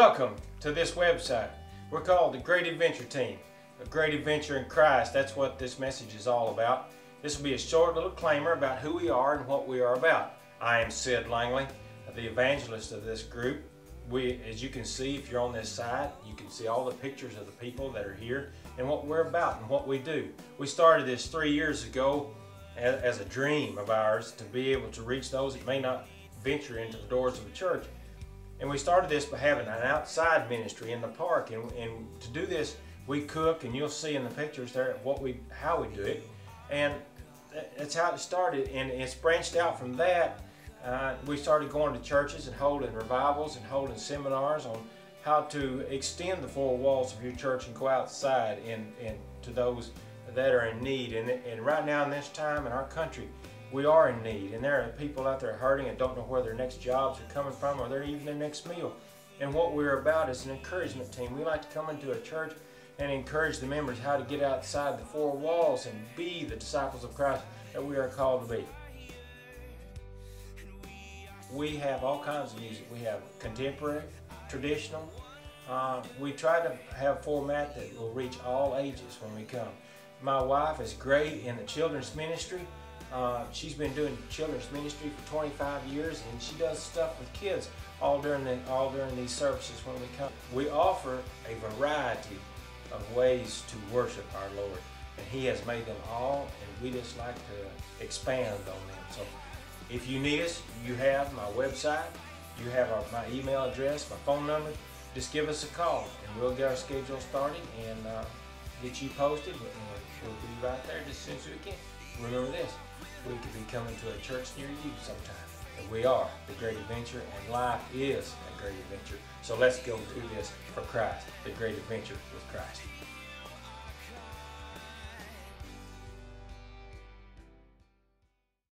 Welcome to this website. We're called the Great Adventure Team. A great adventure in Christ, that's what this message is all about. This will be a short little claimer about who we are and what we are about. I am Sid Langley, the evangelist of this group. We, as you can see, if you're on this site, you can see all the pictures of the people that are here and what we're about and what we do. We started this three years ago as, as a dream of ours to be able to reach those that may not venture into the doors of a church. And we started this by having an outside ministry in the park. And, and to do this, we cook, and you'll see in the pictures there what we, how we do it. And that's how it started. And it's branched out from that. Uh, we started going to churches and holding revivals and holding seminars on how to extend the four walls of your church and go outside and, and to those that are in need. And, and right now in this time in our country, we are in need, and there are people out there hurting and don't know where their next jobs are coming from or their even their next meal. And what we're about is an encouragement team. We like to come into a church and encourage the members how to get outside the four walls and be the disciples of Christ that we are called to be. We have all kinds of music. We have contemporary, traditional. Uh, we try to have a format that will reach all ages when we come. My wife is great in the children's ministry. Uh, she's been doing children's ministry for 25 years, and she does stuff with kids all during the, all during these services when we come. We offer a variety of ways to worship our Lord, and He has made them all, and we just like to expand on them. So, if you need us, you have my website, you have our, my email address, my phone number. Just give us a call, and we'll get our schedule started and uh, get you posted, and we'll be right there just as soon as we can. Remember this we could be coming to a church near you sometime. And we are the great adventure, and life is a great adventure. So let's go do this for Christ, the great adventure with Christ.